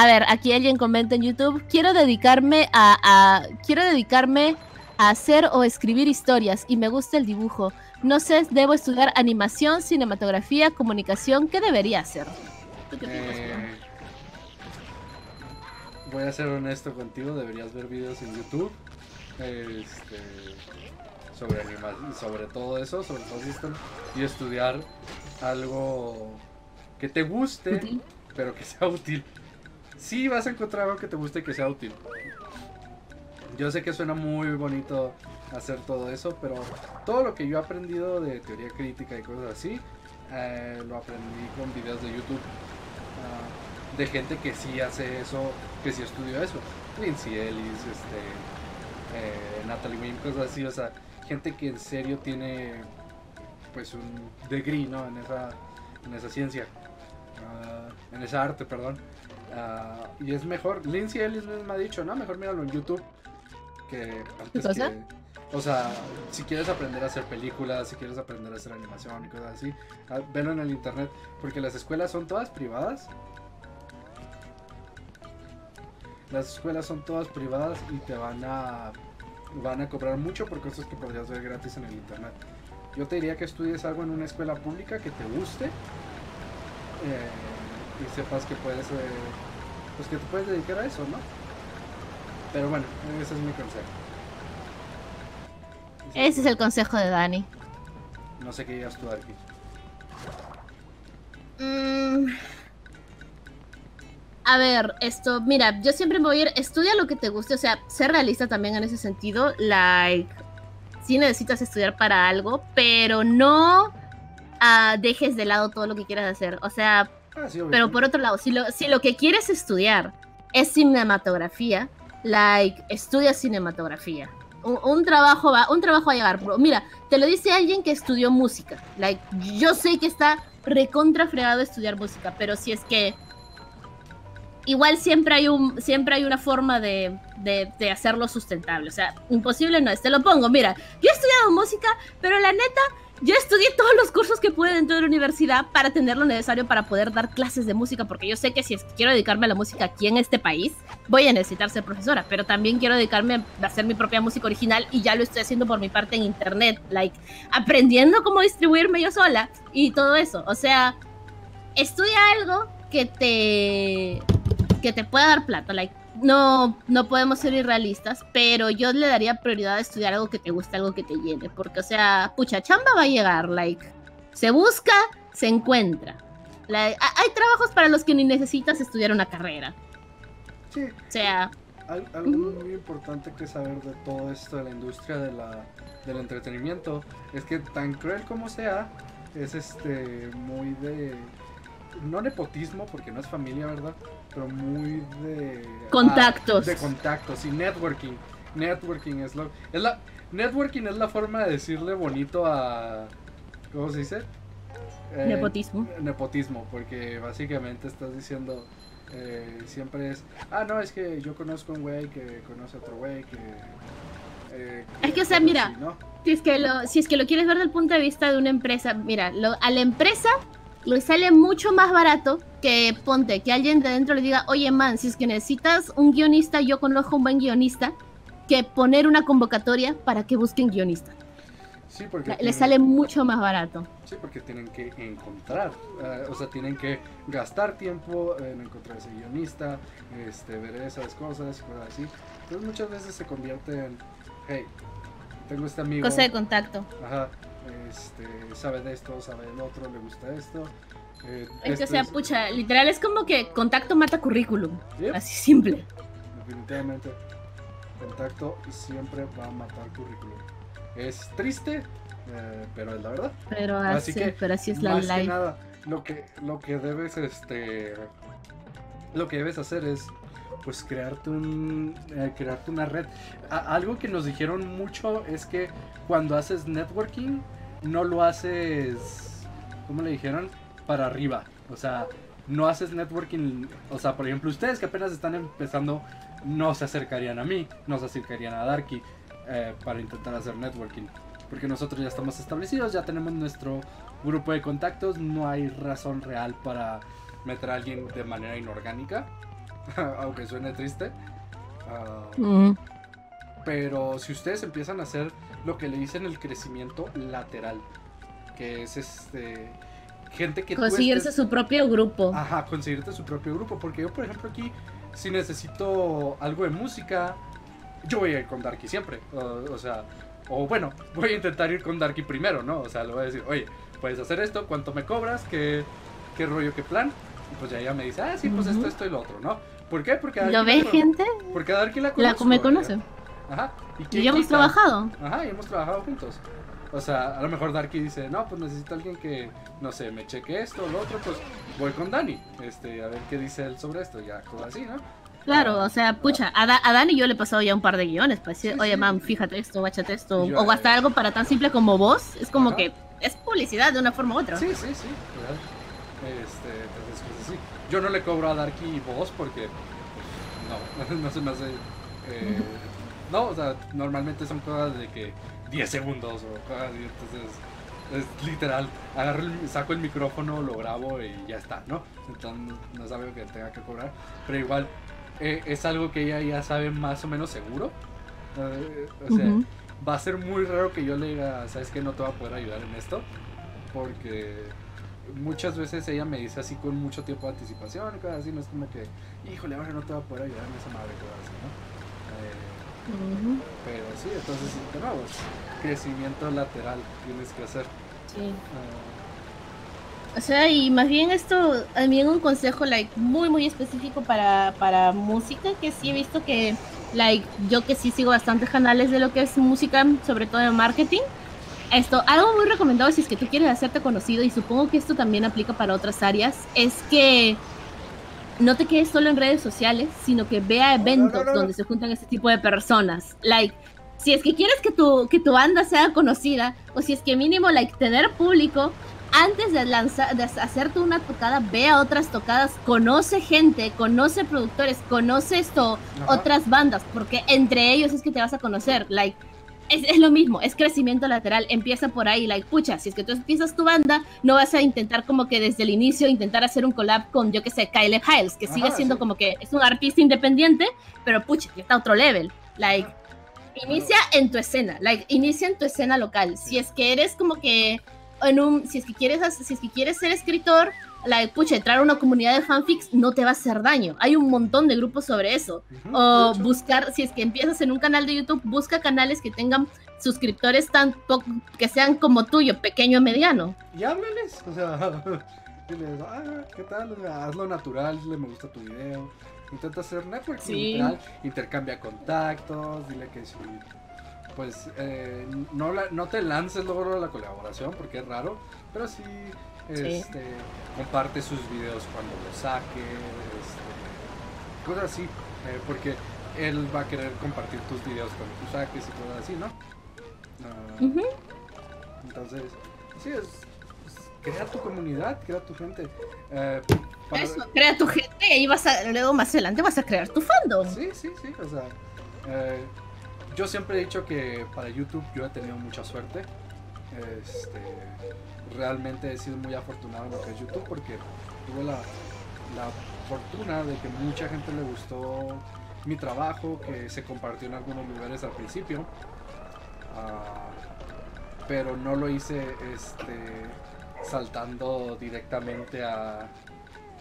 a ver, aquí alguien comenta en YouTube, quiero dedicarme a, quiero dedicarme a hacer o escribir historias y me gusta el dibujo. No sé, debo estudiar animación, cinematografía, comunicación, ¿qué debería hacer? Eh, voy a ser honesto contigo, deberías ver videos en YouTube este, sobre animación, sobre todo eso, sobre todo esto, y estudiar algo que te guste, pero que sea útil. Sí vas a encontrar algo que te guste y que sea útil. Yo sé que suena muy bonito hacer todo eso, pero todo lo que yo he aprendido de teoría crítica y cosas así, eh, lo aprendí con videos de YouTube ah, de gente que sí hace eso, que sí estudió eso. Lindsay Ellis, este, eh, Natalie Wynn, cosas así, o sea, gente que en serio tiene pues un degree, ¿no? En esa, en esa ciencia, ah, en esa arte, perdón. Ah, y es mejor, Lindsay Ellis me ha dicho, no, mejor míralo en YouTube que antes que o sea, si quieres aprender a hacer películas, si quieres aprender a hacer animación y cosas así, ah, velo en el internet, porque las escuelas son todas privadas. Las escuelas son todas privadas y te van a van a cobrar mucho por cosas que podrías ver gratis en el internet. Yo te diría que estudies algo en una escuela pública que te guste eh, y sepas que puedes eh, pues que te puedes dedicar a eso, ¿no? Pero bueno, ese es mi consejo. Ese es el consejo de Dani. No sé qué digas tú, aquí. Mm. A ver, esto, mira, yo siempre me voy a ir, estudia lo que te guste, o sea, ser realista también en ese sentido, like, sí necesitas estudiar para algo, pero no ah, dejes de lado todo lo que quieras hacer, o sea, ah, pero por otro lado, si lo, si lo que quieres estudiar es cinematografía, like, estudia cinematografía un, trabajo va, un trabajo a llegar. Mira, te lo dice alguien que estudió música. Like, yo sé que está recontra fregado estudiar música, pero si es que igual siempre hay un, siempre hay una forma de, de, de, hacerlo sustentable. O sea, imposible no es. Te lo pongo, mira, yo he estudiado música, pero la neta, yo estudié todos los cursos que pude dentro de la universidad para tener lo necesario para poder dar clases de música, porque yo sé que si quiero dedicarme a la música aquí en este país, voy a necesitar ser profesora, pero también quiero dedicarme a hacer mi propia música original y ya lo estoy haciendo por mi parte en internet, like aprendiendo cómo distribuirme yo sola y todo eso. O sea, estudia algo que te que te pueda dar plata, like no, no podemos ser irrealistas, pero yo le daría prioridad a estudiar algo que te guste, algo que te llene, porque, o sea, pucha, chamba va a llegar, like, se busca, se encuentra. hay trabajos para los que ni necesitas estudiar una carrera. Sí. O sea... algo muy importante que saber de todo esto de la industria de la, del entretenimiento es que tan cruel como sea, es este muy de no nepotismo porque no es familia, ¿verdad? Pero muy de... Contactos. de contactos y networking. Networking es lo... Es la, networking es la forma de decirle bonito a... ¿Cómo se dice? Eh, nepotismo. Nepotismo, porque básicamente estás diciendo... Eh, siempre es... Ah, no, es que yo conozco un güey que conoce a otro güey que... Eh, es que, o sea, mira, si, es que lo, si es que lo quieres ver desde el punto de vista de una empresa, mira, lo, a la empresa le sale mucho más barato que ponte, que alguien de dentro le diga, oye man, si es que necesitas un guionista, yo conozco un buen guionista, que poner una convocatoria para que busquen guionista. Sí, porque le sale mucho más barato. Sí, porque tienen que encontrar, eh, o sea, tienen que gastar tiempo en encontrar ese guionista, este, ver esas cosas, cosas así. Entonces muchas veces se convierte en, hey, tengo este amigo. Cosa de contacto. Ajá, este, sabe de esto, sabe del otro, le gusta esto. Eh, es que, sea, pucha, literal es como que contacto mata currículum. Así simple. Definitivamente. Contacto siempre va a matar currículum. Es triste, eh, pero es la verdad. Pero así, que, pero así es la más Que nada, lo que, lo que debes, este, lo que debes hacer es pues crearte un eh, crearte una red. algo que nos dijeron mucho es que cuando haces networking no lo haces, ¿cómo le dijeron? Para arriba. O sea, no haces networking. O sea, por ejemplo, ustedes que apenas están empezando, no se acercarían a mí, no se acercarían a Darky eh, para intentar hacer networking. Porque nosotros ya estamos establecidos, ya tenemos nuestro grupo de contactos, no hay razón real para meter a alguien de manera inorgánica. aunque suene triste. Mm. pero si ustedes empiezan a hacer lo que le dicen el crecimiento lateral, que es este gente que Conseguirse estés- su propio grupo. Ajá, conseguirte su propio grupo. Porque yo, por ejemplo, aquí, si necesito algo de música, yo voy a ir con Darky siempre. O, o sea, o bueno, voy a intentar ir con Darky primero, ¿no? O sea, le voy a decir, oye, puedes hacer esto, ¿cuánto me cobras? ¿Qué, qué rollo, qué plan? Y pues ya ella me dice, ah, sí, pues esto, esto y lo otro, ¿no? ¿Por qué? Porque ¿Lo la- gente? Porque a Darky la La, conozco. me conoce. Ajá. ¿Y Y ya hemos quita? trabajado. Ajá, y hemos trabajado juntos. O sea, a lo mejor Darky dice, no, pues necesito alguien que, no sé, me cheque esto o lo otro, pues voy con Dani, este, a ver qué dice él sobre esto, ya, todo así, ¿no? Claro, o sea, pucha, a, Da- a Dani yo le he pasado ya un par de guiones para decir, Sí, oye, sí. mam, fíjate esto, guáchate esto, Yo, o hasta eh, algo para tan simple como vos, es como Ajá. que es publicidad de una forma u otra. Sí, sí, sí, claro. Este, entonces, pues así. Yo no le cobro a Darky voz porque, pues, no, no se me hace... eh, no, o sea, normalmente son cosas de que 10 segundos o cosas así, entonces es literal, agarro el, saco el micrófono, lo grabo y ya está, ¿no? Entonces no algo que tenga que cobrar, pero igual eh, es algo que ella ya sabe más o menos seguro. Eh, o sea, va a ser muy raro que yo le diga, sabes que no te voy a poder ayudar en esto, porque muchas veces ella me dice así con mucho tiempo de anticipación y cosas así, no es como que, híjole, ahora no te voy a poder ayudar en esa madre, cosas así, ¿no? Ujú. pero sí, entonces, de nuevo, crecimiento lateral tienes que hacer. Sí. Ah, O sea, y más bien esto, también un consejo, like, muy, muy específico para, para música, que sí he visto que, like, yo que sí sigo bastantes canales de lo que es música, sobre todo en marketing, esto, algo muy recomendado si es que tú quieres hacerte conocido, y supongo que esto también aplica para otras áreas, es que no te quedes solo en redes sociales, sino que vea eventos no, no. donde se juntan este tipo de personas. Like, si es que quieres que tu, que tu banda sea conocida, o si es que mínimo, like, tener público, antes de lanzar, de hacerte una tocada, ve a otras tocadas, conoce gente, conoce productores, conoce esto, Ajá. otras bandas, porque entre ellos es que te vas a conocer, like, es, es lo mismo, es crecimiento lateral, empieza por ahí, like, pucha, si es que tú empiezas tu banda, no vas a intentar como que desde el inicio intentar hacer un collab con, yo que sé, Kyle Hiles, que sigue Ajá, siendo sí. como que es un artista independiente, pero pucha, ya está a otro level, like, inicia en tu escena, like, inicia en tu escena local, si es que eres como que en un, si es que quieres, si es que quieres ser escritor, like, pucha, entrar a una comunidad de fanfics no te va a hacer daño, hay un montón de grupos sobre eso, o de buscar, si es que empiezas en un canal de YouTube, busca canales que tengan suscriptores tan que sean como tuyo, pequeño o mediano. Y háblales, o sea, diles, ah, ¿qué tal? Hazlo natural, dile me gusta tu video. Intenta hacer networking, Sí. intercambia contactos, dile que si, pues, eh, no, la- no te lances luego a la colaboración porque es raro, pero sí, este, comparte sus videos cuando los saque, este, cosas así, eh, porque él va a querer compartir tus videos cuando tú saques y cosas así, ¿no? Ah, entonces, sí, es, es crear tu comunidad, crear tu gente. Eh, para- Eso, crea tu gente y ahí vas a, luego más adelante vas a crear tu fandom. Sí, sí, sí, o sea, eh, yo siempre he dicho que para YouTube yo he tenido mucha suerte. Este, realmente he sido muy afortunado en lo que es YouTube porque tuve la, la fortuna de que mucha gente le gustó mi trabajo, que se compartió en algunos lugares al principio. Ah, pero no lo hice este, saltando directamente a,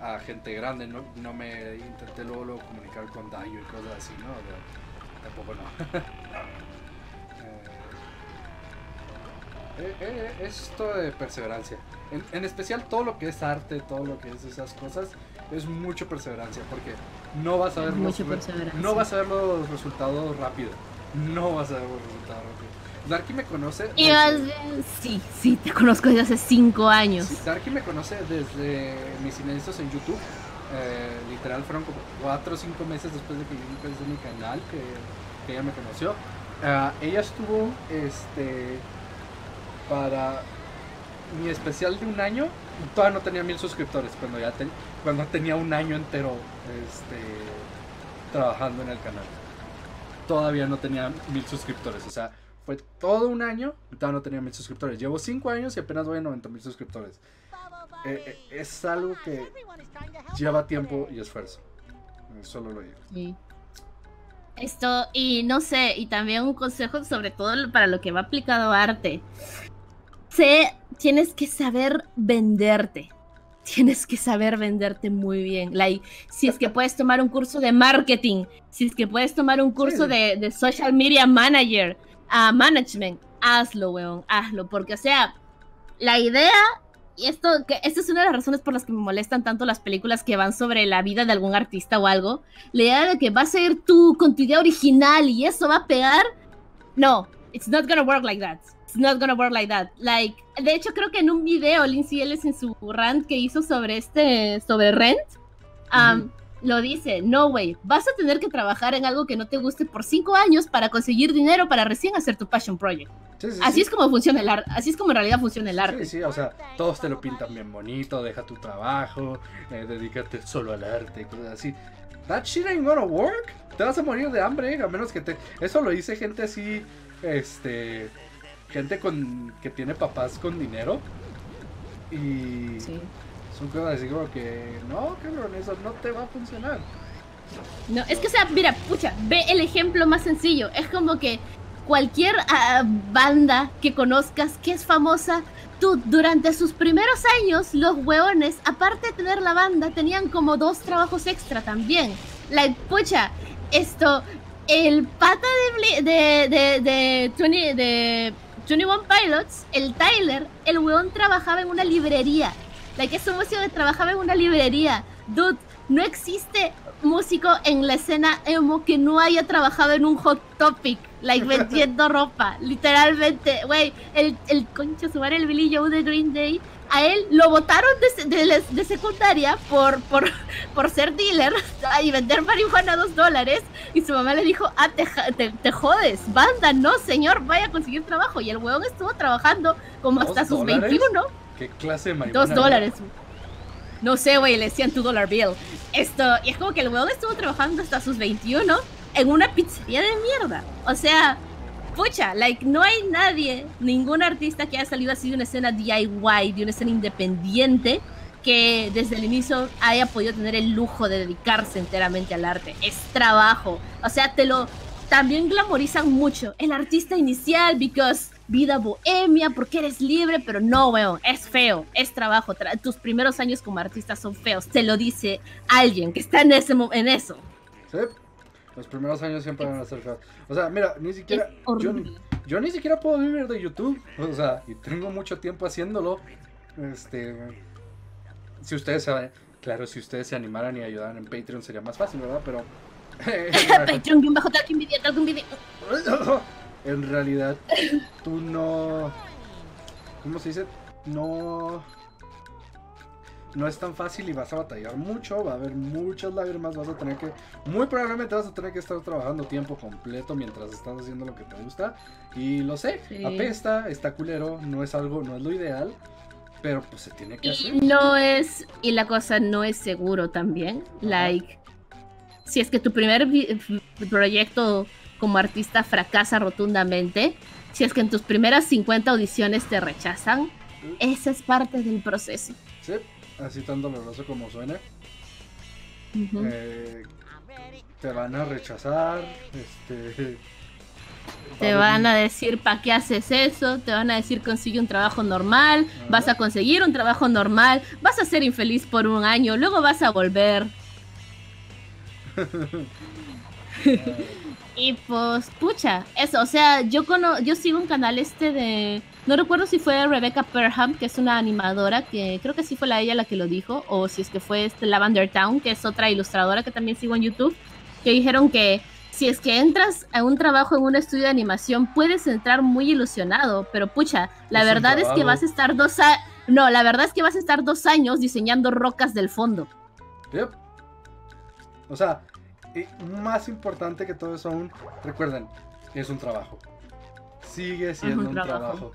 a gente grande, no, no me intenté luego, comunicar con Dayo y cosas así, ¿no? Tampoco no. esto de perseverancia. En, en especial todo lo que es arte, todo lo que es esas cosas, es mucho perseverancia, porque no vas a ver los, no vas a ver los resultados rápido. No vas a ver los resultados rápido. Darky me conoce. Y desde- sí, sí, te conozco desde hace cinco años. Sí, Darky me conoce desde mis inicios en YouTube. Eh, literal fueron como 4 o 5 meses después de que yo empecé mi canal que, que ella me conoció. Ah, ella estuvo este para mi especial de un año. Todavía no tenía mil suscriptores cuando ya ten- cuando tenía un año entero este, trabajando en el canal. Todavía no tenía mil suscriptores. O sea, fue todo un año y todavía no tenía mil suscriptores. Llevo 5 años y apenas voy a 90 mil suscriptores. Eh, eh, es algo que lleva tiempo y esfuerzo. Solo lo digo. Esto, y no sé, y también un consejo sobre todo para lo que va aplicado arte. Sé, tienes que saber venderte. Tienes que saber venderte muy bien. Like, si es que puedes tomar un curso de marketing, si es que puedes tomar un curso de, de, social media manager, a management, hazlo, weón, hazlo. Porque, o sea, la idea y esto, que esta es una de las razones por las que me molestan tanto las películas que van sobre la vida de algún artista o algo. La idea de que vas a ir tú con tu idea original y eso va a pegar. No, it's not gonna work like that. It's not gonna work like that. Like, de hecho, creo que en un video, Lindsay Ellis en su rant que hizo sobre este, sobre Rent, um, lo dice, no way, vas a tener que trabajar en algo que no te guste por cinco años para conseguir dinero para recién hacer tu passion project así es como funciona el arte, así es como en realidad funciona el arte. Sí, sí, o sea, todos te lo pintan bien bonito, deja tu trabajo, eh, dedícate solo al arte, cosas así. That shit ain't gonna work. Te vas a morir de hambre, a menos que te... Eso lo dice gente así, este... Gente con que tiene papás con dinero. Y... Sí. Son cosas así como que... No, cabrón, eso no te va a funcionar. No, es que, o sea, mira, pucha, ve el ejemplo más sencillo. Es como que cualquier ah, banda que conozcas que es famosa, tú durante sus primeros años, los hueones, aparte de tener la banda, tenían como dos trabajos extra también. La pucha, esto, el pata de, de, de, de, 20, de 21 Pilots, el Tyler, el hueón trabajaba en una librería. La que es un músico que trabajaba en una librería. Dude, no existe músico en la escena emo que no haya trabajado en un hot topic, like vendiendo ropa, literalmente, güey, el, el concha sumar el Billy Joe de Green Day, a él lo votaron de, de, secundaria por, por, por ser dealer y vender marihuana a dos dólares. Y su mamá le dijo, ah, te, te, jodes, banda, no señor, vaya a conseguir trabajo. Y el huevón estuvo trabajando como hasta sus 21. ¿Qué clase de marihuana? Dos dólares. No sé, güey, le decían tu dollar bill. Esto, y es como que el weón estuvo trabajando hasta sus 21 en una pizzería de mierda. O sea, pucha, like, no hay nadie, ningún artista que haya salido así de una escena DIY, de una escena independiente, que desde el inicio haya podido tener el lujo de dedicarse enteramente al arte. Es trabajo. O sea, te lo. También glamorizan mucho el artista inicial, because vida bohemia, porque eres libre, pero no, weón, es feo, es trabajo. tus primeros años como artista son feos. Te lo dice alguien que está en, ese en eso. Sí, los primeros años siempre van a ser feos. O sea, mira, ni siquiera. Yo, ni siquiera puedo vivir de YouTube. O sea, y tengo mucho tiempo haciéndolo. Este. Si ustedes saben. Claro, si ustedes se animaran y ayudaran en Patreon sería más fácil, ¿verdad? Pero. Patreon, bajo tal envidia en realidad tú no... ¿Cómo se dice? No... No es tan fácil y vas a batallar mucho, va a haber muchas lágrimas, vas a tener que... Muy probablemente vas a tener que estar trabajando tiempo completo mientras estás haciendo lo que te gusta. Y lo sé, apesta, está culero, no es algo, no es lo ideal, pero pues se tiene que hacer. No es, y la cosa no es seguro también. Like, si es que tu primer proyecto como artista fracasa rotundamente, si es que en tus primeras 50 audiciones te rechazan, esa es parte del proceso. Sí, así tan doloroso como suena. Eh, te van a rechazar, este... Te van a decir, ¿para qué haces eso? Te van a decir, consigue un trabajo normal, vas a conseguir un trabajo normal, vas a ser infeliz por un año, luego vas a volver. Y pues, pucha, eso, o sea, yo cono yo sigo un canal este de, no recuerdo si fue Rebecca Perham, que es una animadora, que creo que sí fue la ella la que lo dijo, o si es que fue este Lavender Town, que es otra ilustradora que también sigo en YouTube, que dijeron que si es que entras a un trabajo en un estudio de animación, puedes entrar muy ilusionado, pero pucha, la verdad es que vas a estar dos años, no, la verdad es que vas a estar dos años diseñando rocas del fondo. Yep. O sea, más importante que todo eso aún, recuerden, es un trabajo. Sigue siendo un, trabajo.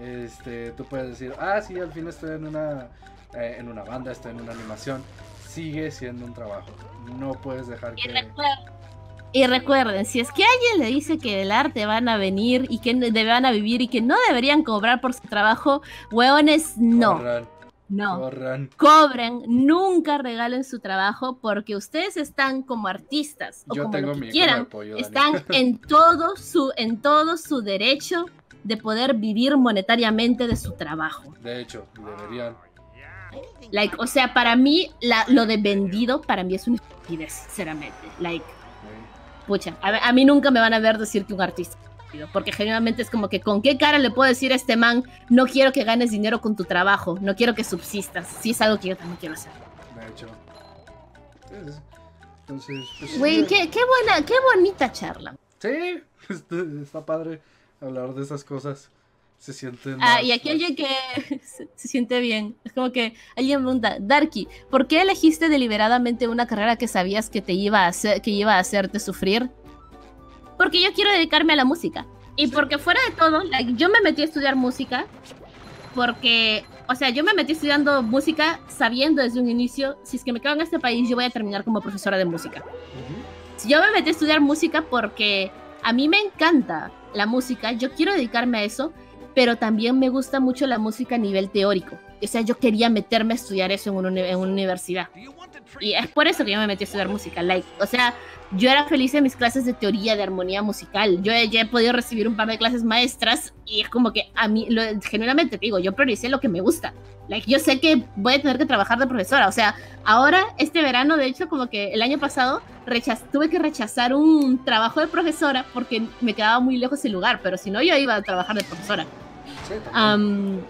Este, tú puedes decir, ah, sí, al fin estoy en una, eh, en una banda, estoy en una animación. Sigue siendo un trabajo. No puedes dejar y que... Recuerden, y recuerden, si es que alguien le dice que del arte van a venir y que van a vivir y que no deberían cobrar por su trabajo, hueones, no. No. Corran. Cobren, nunca regalen su trabajo porque ustedes están como artistas o Yo como tengo lo que mi quieran. de pollo, Dani. Están en todo su en todo su derecho de poder vivir monetariamente de su trabajo. De hecho, deberían. Like, o sea, para mí la- lo de vendido para mí es una estupidez, sinceramente. Like, pucha, a, a mí nunca me van a ver decir que un artista porque genuinamente es como que con qué cara le puedo decir a este man, no quiero que ganes dinero con tu trabajo, no quiero que subsistas. Sí es algo que yo también quiero hacer. De hecho. Entonces, pues, Güey, qué, qué buena, qué bonita charla. Sí, está padre hablar de esas cosas. Se sienten. Ah, más- y aquí más- alguien que se, se siente bien. Es como que alguien pregunta, Darky, ¿por qué elegiste deliberadamente una carrera que sabías que te iba a hacer, que iba a hacerte sufrir? Porque yo quiero dedicarme a la música. Y porque fuera de todo, like, yo me metí a estudiar música porque, o sea, yo me metí estudiando música sabiendo desde un inicio, si es que me quedo en este país, yo voy a terminar como profesora de música. Ujú. Yo me metí a estudiar música porque a mí me encanta la música, yo quiero dedicarme a eso, pero también me gusta mucho la música a nivel teórico. O sea, yo quería meterme a estudiar eso en en una universidad. Y es por eso que yo me metí a estudiar música. Like, o sea, yo era feliz en mis clases de teoría de armonía musical. Yo ya he podido recibir un par de clases maestras y es como que a mí, lo, genuinamente te digo, yo prioricé lo que me gusta. Like, yo sé que voy a tener que trabajar de profesora. O sea, ahora, este verano, de hecho, como que el año pasado, rechaz- tuve que rechazar un trabajo de profesora porque me quedaba muy lejos el lugar. Pero si no, yo iba a trabajar de profesora. Am,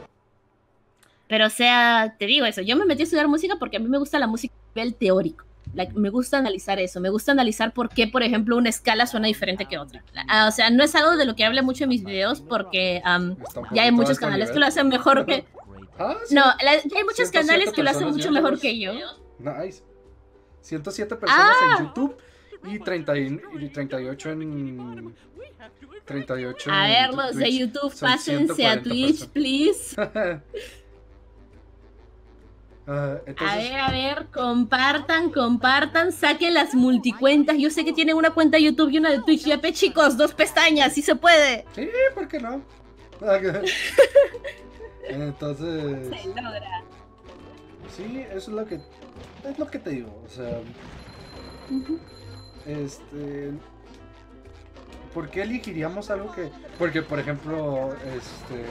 pero o sea, te digo eso, yo me metí a estudiar música porque a mí me gusta la música a nivel teórico. Like, me gusta analizar eso, me gusta analizar por qué, por ejemplo, una escala suena diferente que otra. Ah, o sea, no es algo de lo que hable mucho en mis videos porque un ya hay muchos canales que lo hacen mejor que... Ah, sí. No, la- ya hay muchos 107 canales que lo hacen personas mucho mejor que yo. Nice. 107 personas Ah. en YouTube y, 30 y, y 38 en. 38 A en ver, los de. YouTube, pásense a 140 Twitch, please. A ver, a ver, compartan, compartan, saquen las multicuentas. Yo sé que tienen una cuenta de YouTube y una de Twitch. Ya, pe, chicos, dos pestañas, sí se puede. sí, ¿por qué no? entonces, Se logra. sí, eso es lo que es lo que te digo, o sea, este ¿Por qué elegiríamos algo que porque por ejemplo, este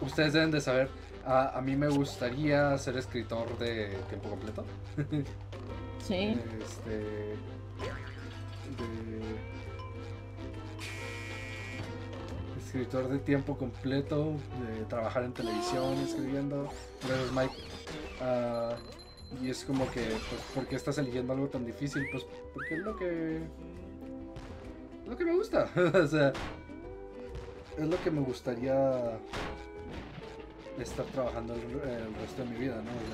ustedes deben de saber a, a mí me gustaría ser escritor de tiempo completo. Sí. Este. De, escritor de tiempo completo, de trabajar en televisión, escribiendo. Gracias, Mike. Ah, y es como que, pues, ¿por qué estás eligiendo algo tan difícil? Pues, porque es lo que. Lo que me gusta. o sea, es lo que me gustaría estar trabajando el, el resto de mi vida, ¿no? O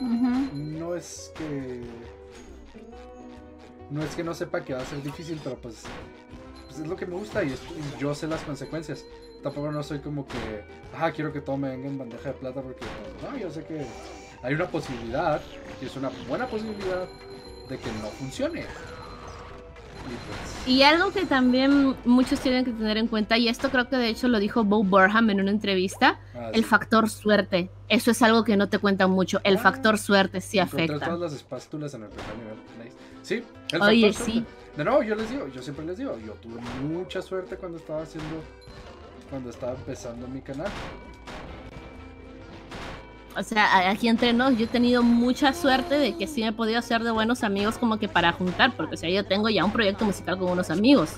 sea, Ujú. no es que no es que no sepa que va a ser difícil pero pues, pues es lo que me gusta y, es- y yo sé las consecuencias tampoco no soy como que ah quiero que todo me venga en bandeja de plata porque pues, no yo sé que hay una posibilidad y es una buena posibilidad de que no funcione y algo que también muchos tienen que tener en cuenta, y esto creo que de hecho lo dijo Bo Burnham en una entrevista, ah, el sí. factor suerte. Eso es algo que no te cuentan mucho. El Ah, factor suerte sí afecta. todas las espátulas en el primer nivel nice. sí el Oye, factor sí. suerte. de nuevo yo les digo yo siempre les digo yo tuve mucha suerte cuando estaba haciendo cuando estaba empezando mi canal O sea, aquí entre nos, yo he tenido mucha suerte de que sí me he podido hacer de buenos amigos como que para juntar, porque o sea, yo tengo ya un proyecto musical con unos amigos.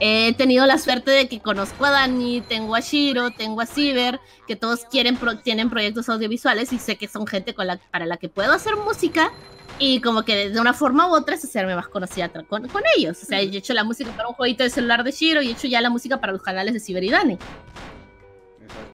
He tenido la suerte de que conozco a Dani, tengo a Shiro, tengo a Ciber, que todos quieren pro- tienen proyectos audiovisuales y sé que son gente con la, para la que puedo hacer música y como que de una forma u otra es hacerme más conocida con, con ellos. O sea, yo he hecho la música para un jueguito de celular de Shiro y he hecho ya la música para los canales de Ciber y Dani.